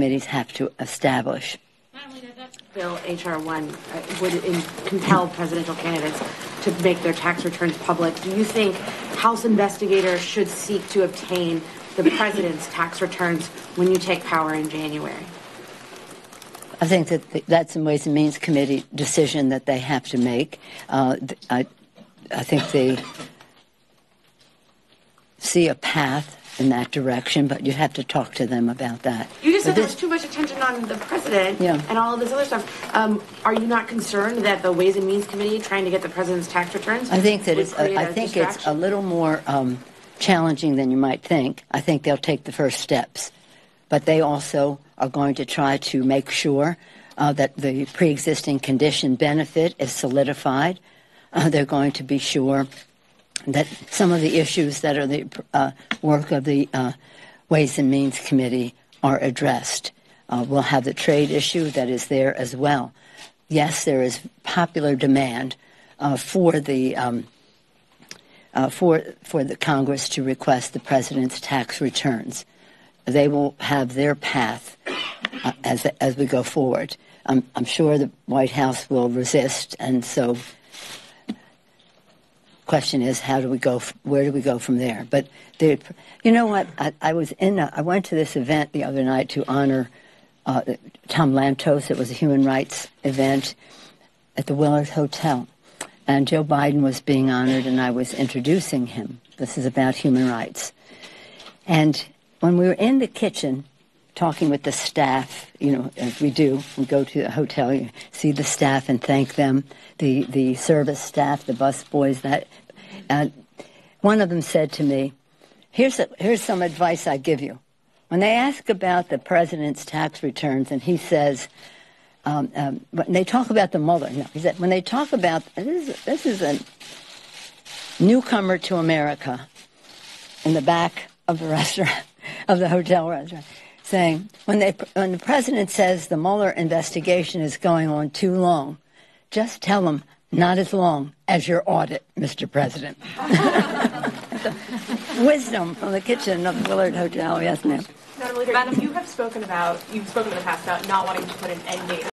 committees have to establish. Bill HR 1 uh, would in, compel presidential candidates to make their tax returns public. Do you think House investigators should seek to obtain the president's tax returns when you take power in January? I think that that's a Ways and Means Committee decision that they have to make. Uh, I, I think they see a path in that direction, but you have to talk to them about that. You just But said there was too much attention on the president Yeah. and all of this other stuff. Um, are you not concerned that the Ways and Means Committee trying to get the president's tax returns? I think that it's. I think it's a little more um, challenging than you might think. I think they'll take the first steps, but they also are going to try to make sure uh, that the pre-existing condition benefit is solidified. Uh, they're going to be sure that some of the issues that are the uh, work of the uh, Ways and Means Committee are addressed. Uh, we'll have the trade issue that is there as well. Yes, there is popular demand uh, for the um, uh, for for the Congress to request the president's tax returns. They will have their path uh, as as we go forward. I'm, I'm sure the White House will resist, and so question is how do we go where do we go from there? But you know what? I, I was in a, i went to this event the other night to honor uh, tom lantos. It was a human rights event at the willard hotel. And joe biden was being honored and i was introducing him. This is about human rights. And when we were in the kitchen talking with the staff, you know, as we do, we go to the hotel, you see the staff and thank them, the, the service staff, the bus boys, that. One of them said to me, here's, a, here's some advice I give you. When they ask about the president's tax returns and he says, um, um, when they talk about the Mueller, no, he said, when they talk about, this is, this is a newcomer to America in the back of the restaurant, of the hotel restaurant, saying when they when the president says the Mueller investigation is going on too long, just tell him not as long as your audit, Mr. President. Wisdom from the kitchen of the Willard Hotel. Yes, ma'am. Madam Leader, Madam, you have spoken about, you've spoken in the past about not wanting to put an end date